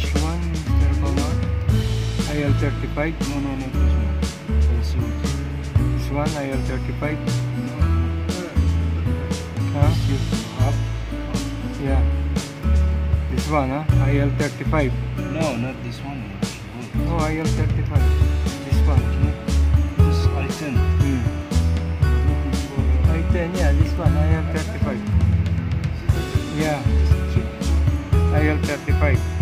H1 IL35 no no no this one. This one this one IL35 huh? you up yeah this one huh? IL35 no not this one. No oh, IL35 this one this I10 mm. I10 yeah this one IL35 yeah IL35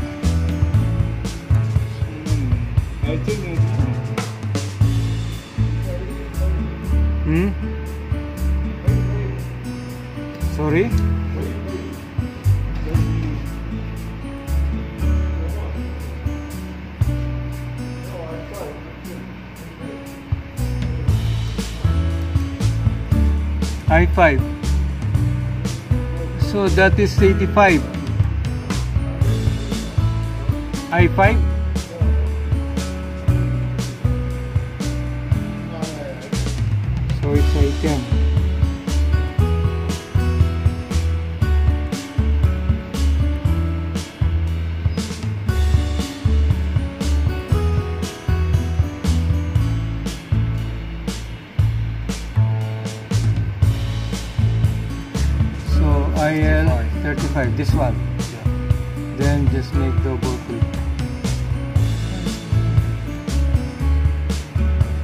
Hmm? Sorry? I5. So that is 85. I5? IL35, this one. Yeah. Then just make double click.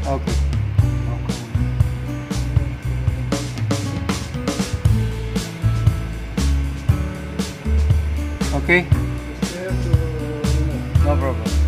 Okay. Okay? To remove. No problem.